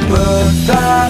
birthday.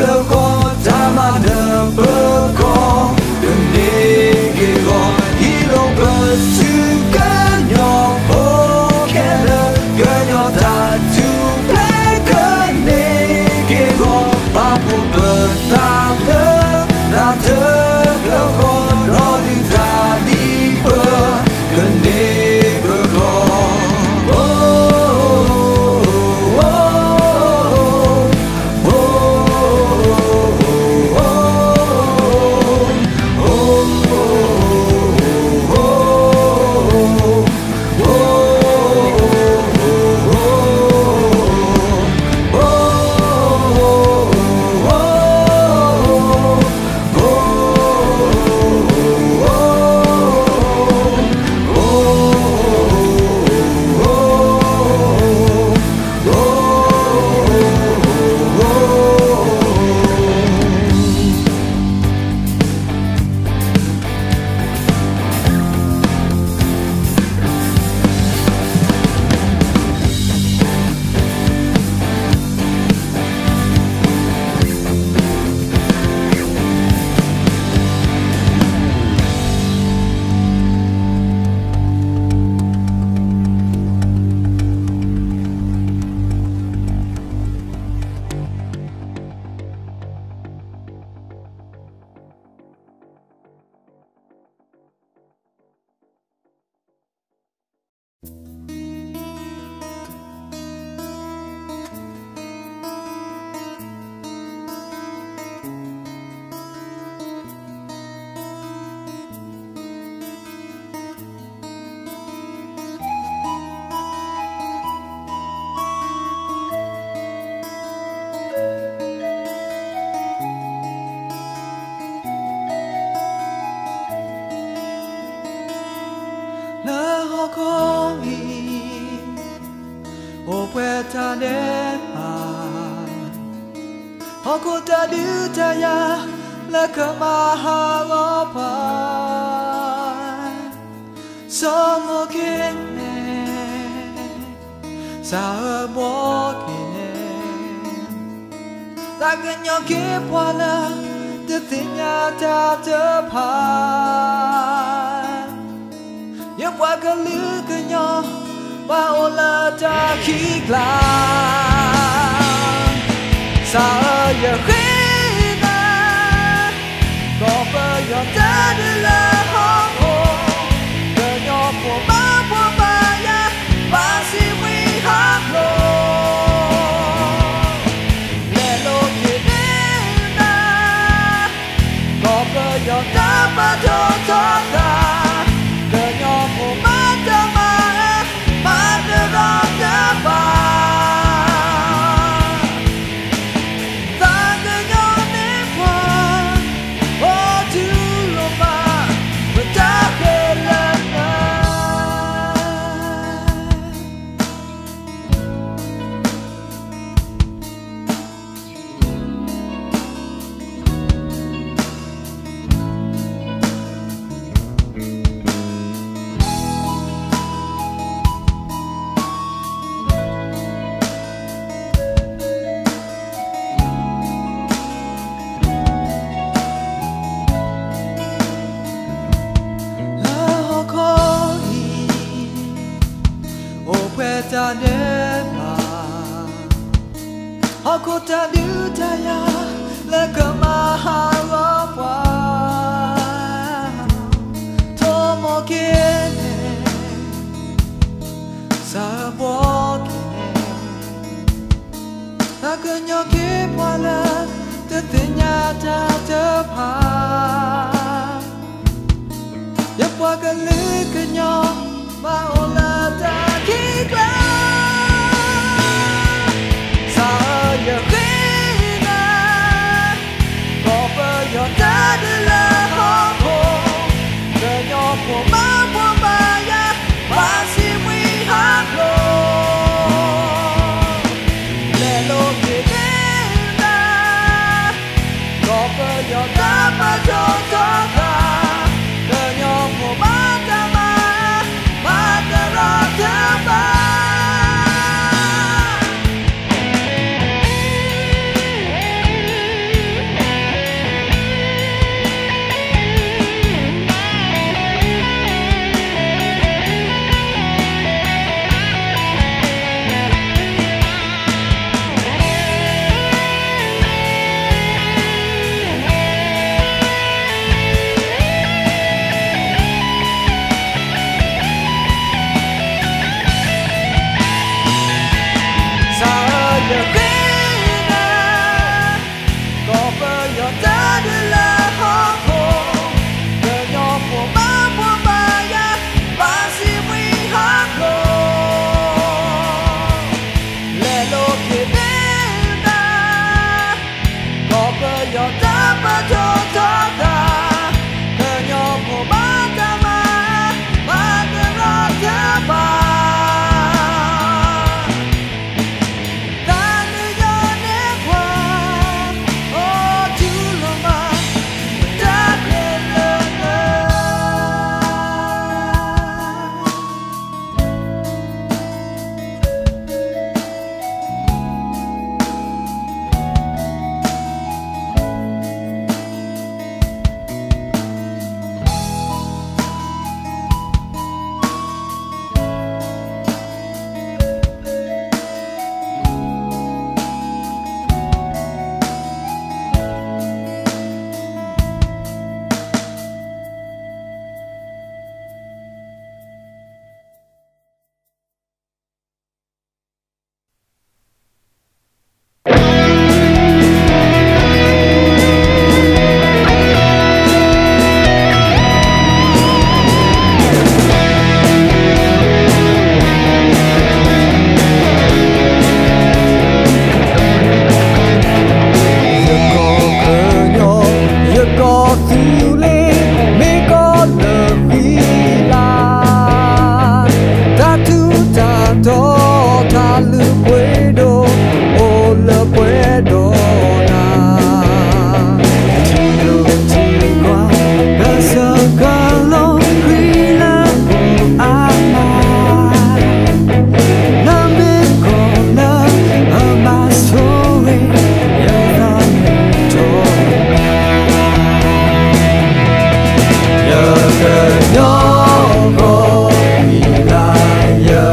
뜨고 담아 덮고 눈이기고 이로부터 그녀보게는 그녀 다투백 그니기고 바쁘다 나들 biutaya la kamahalopai somokine saamokine tagenyo kipwala tetinya tatapai yepwakalu kenyo paola takikla 洒了也会。You're love.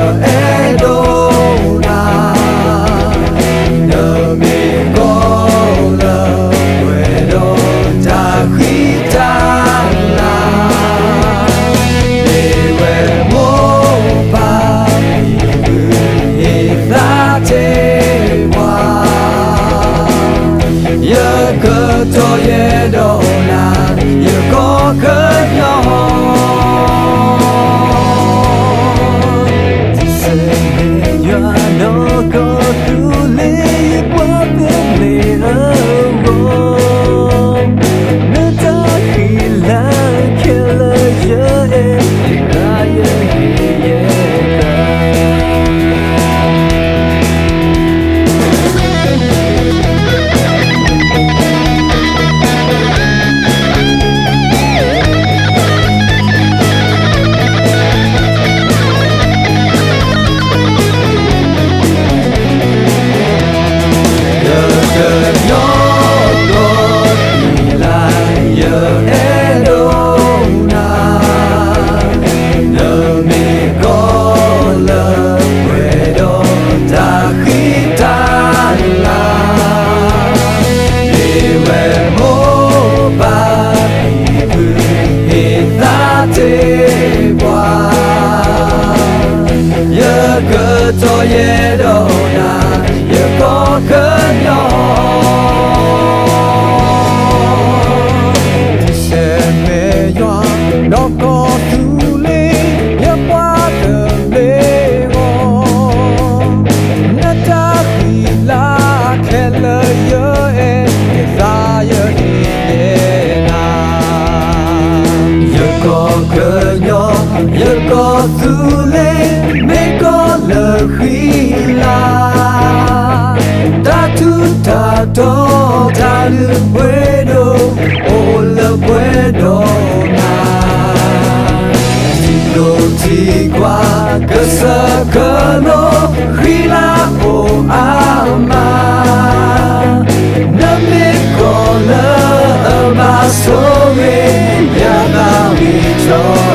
Hey. 歌昨夜都那也过很浓。写没有那个独立，也挂的没我，那他回来看了有爱，也咋有一年啊？也过很浓，也过独。No.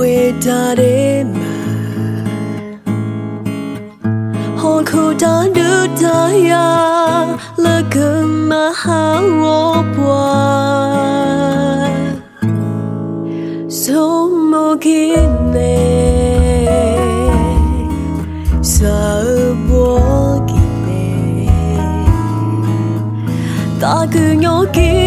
quê ta đến ta đưa ta ya là cơn mà hao qua. Số mô kia nè sợ bố kia nè ta cứ nhớ kia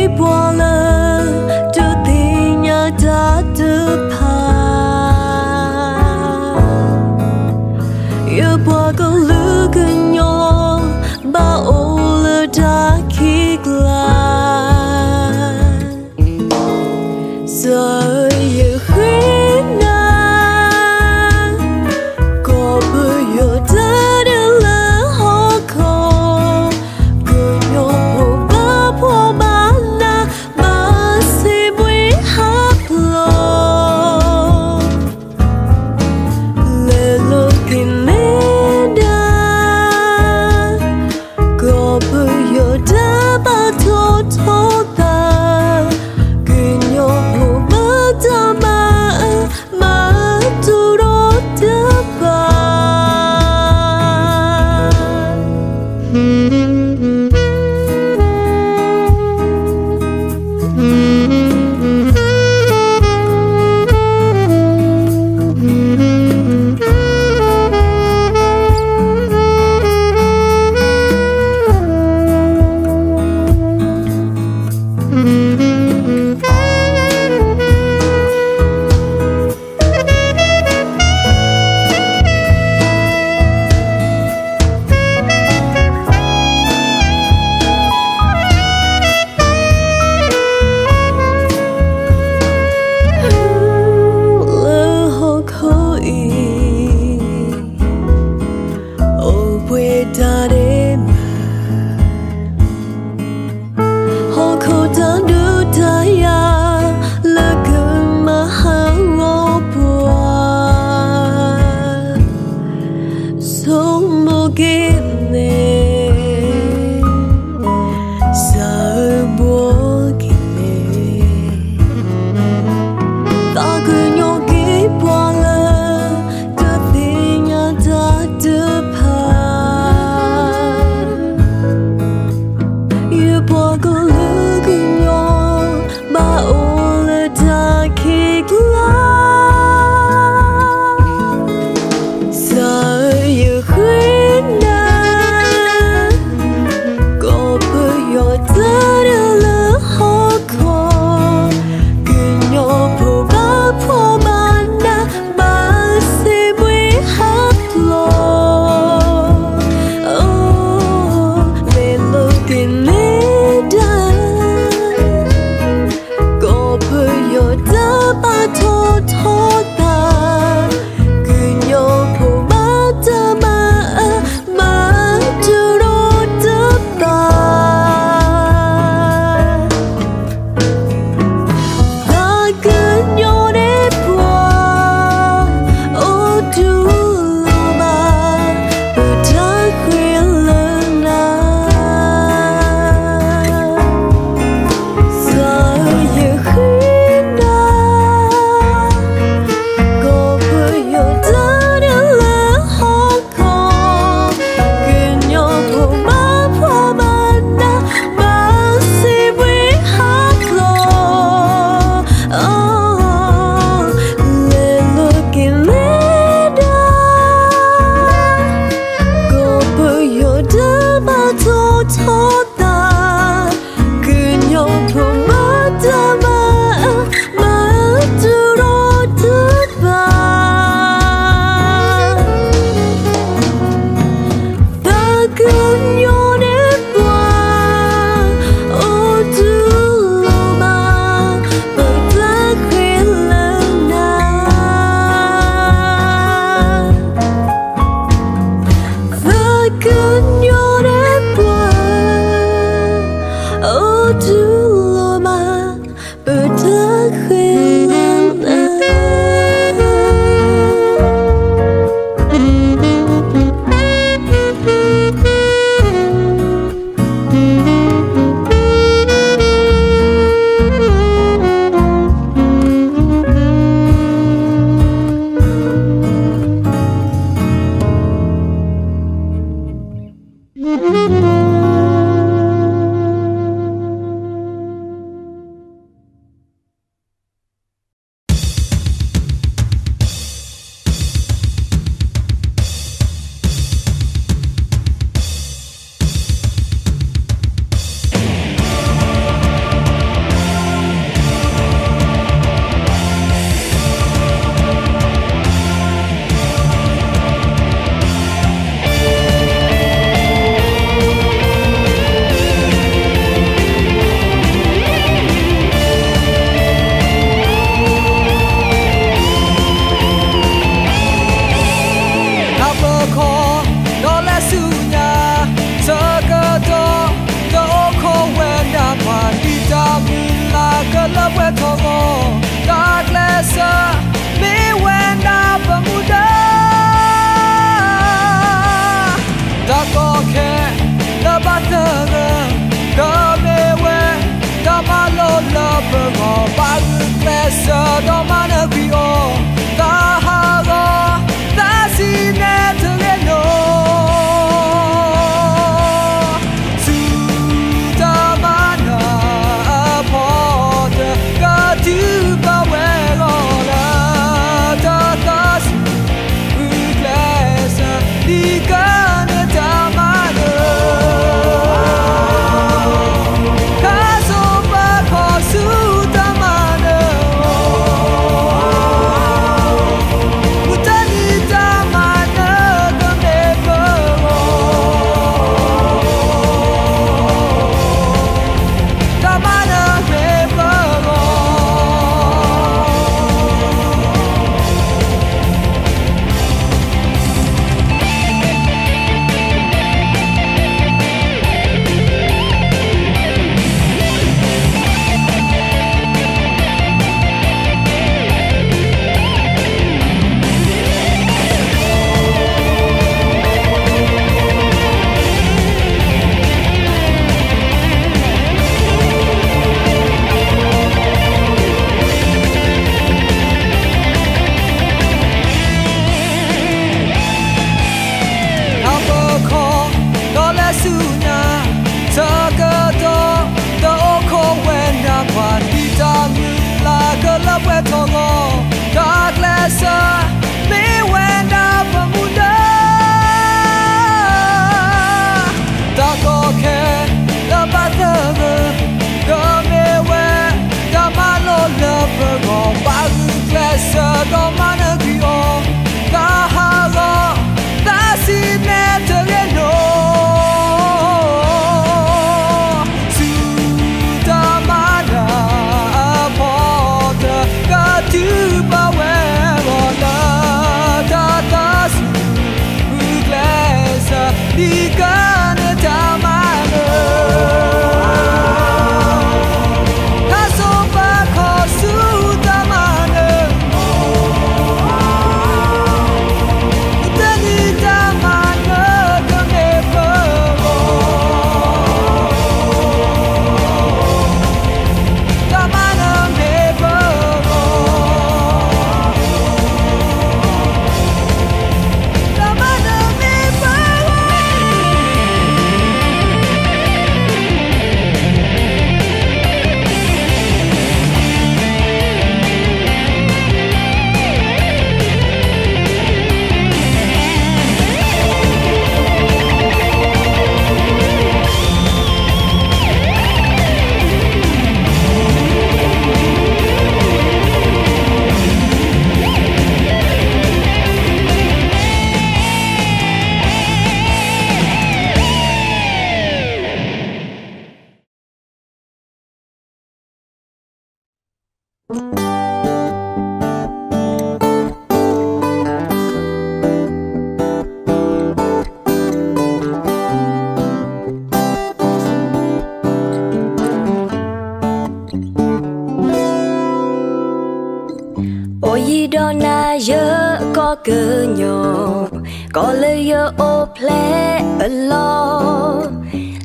ô ple lo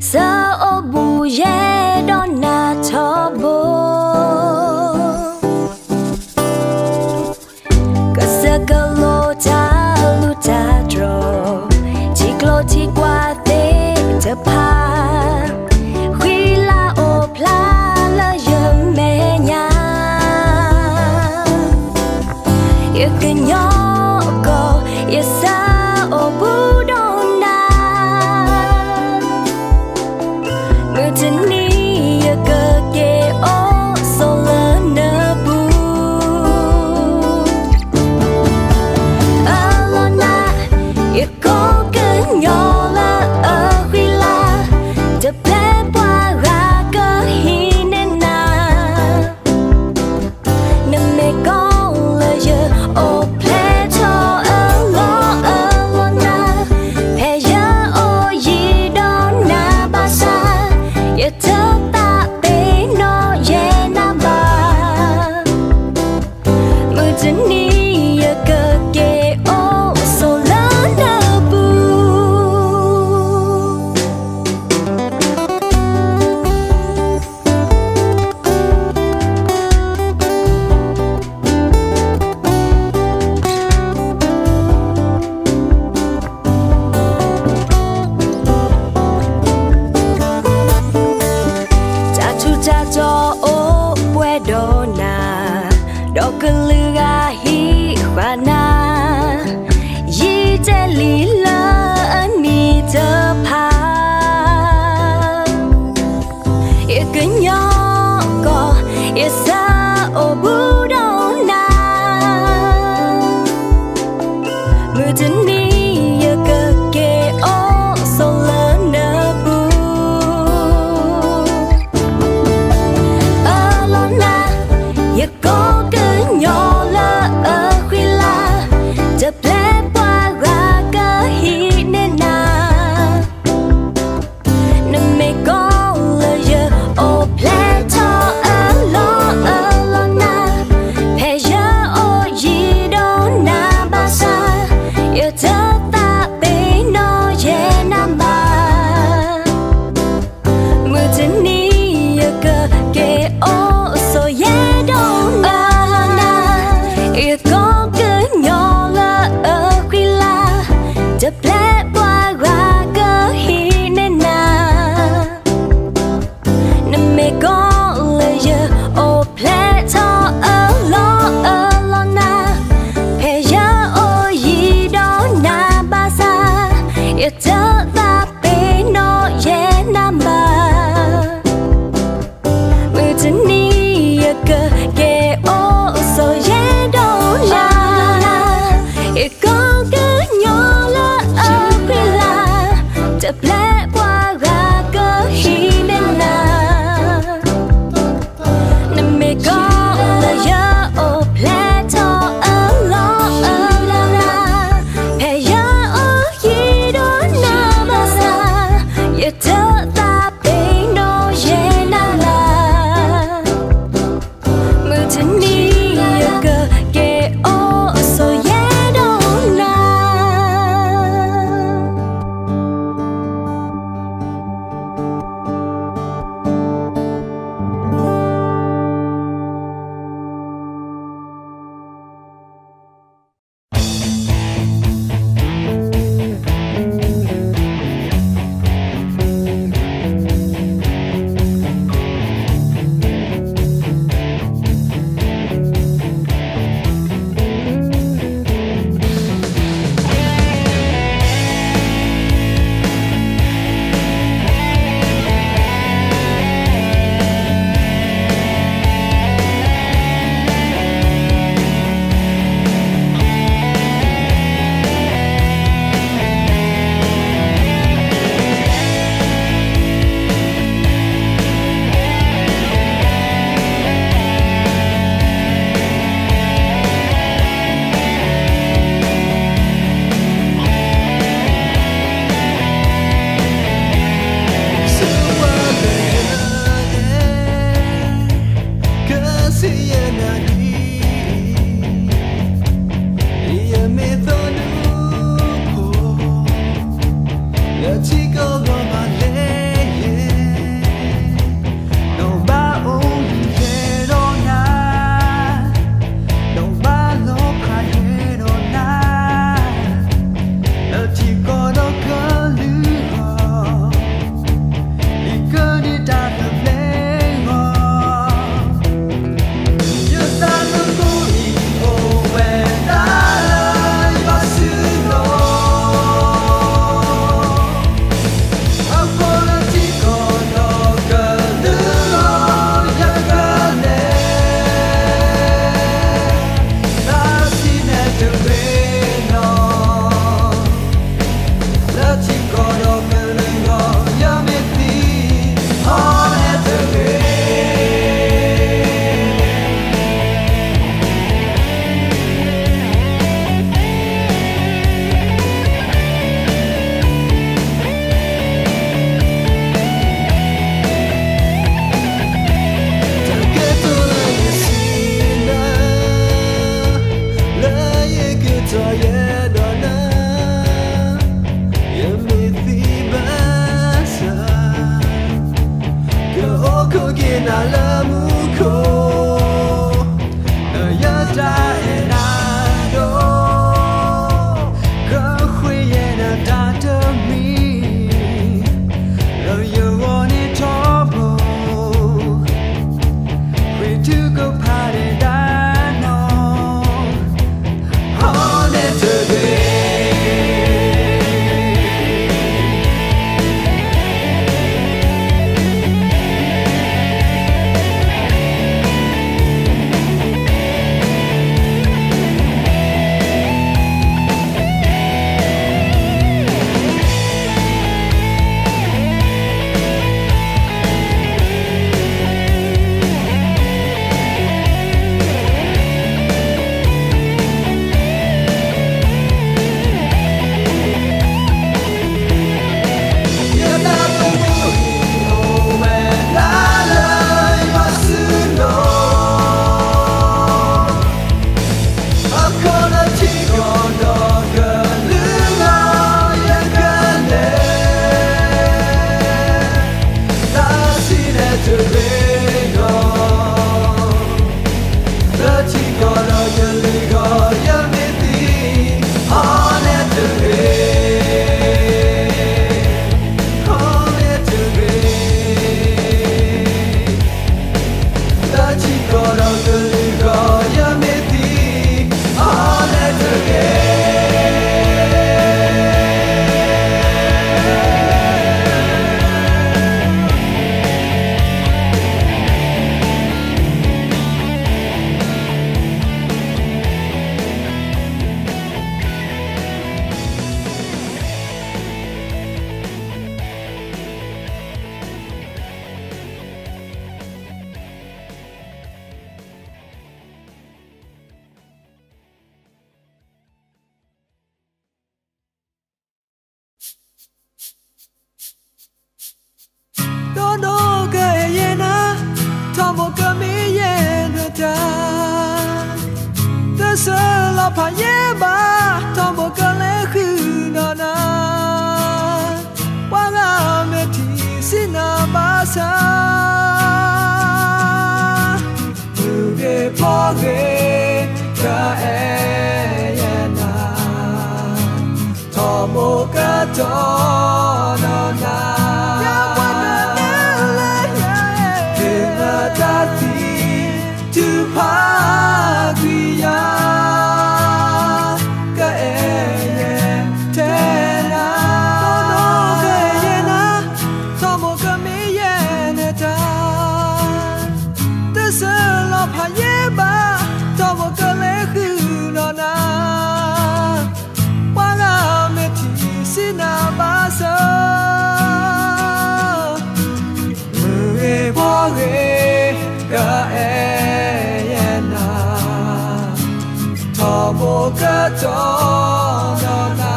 sa ô bu ye đó na cho bo cả sa cơ lo ta lu ta dro chỉ lo chỉ qua thế ta pa the dawn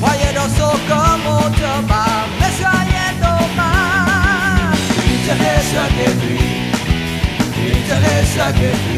Why you don't so come on to my messiah? interessa che qui, ti interessa che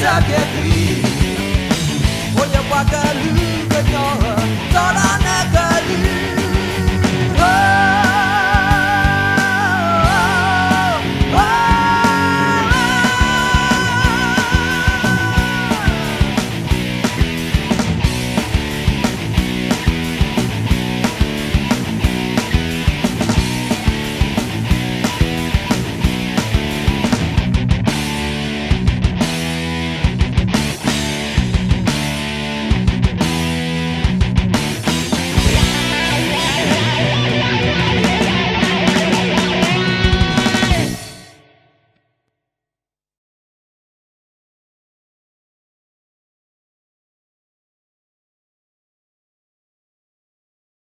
suck get you.